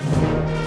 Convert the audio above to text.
Música